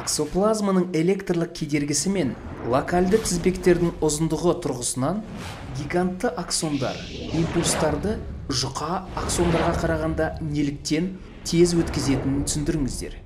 аксоплазманың электрлік кедергісі мен локальды тізбектердің ұзындығы тұрғысынан гигантты аксондар импульстарды жұқа аксондарға қарағанда неліктен тез өткізетінін түсіндіріңіздер.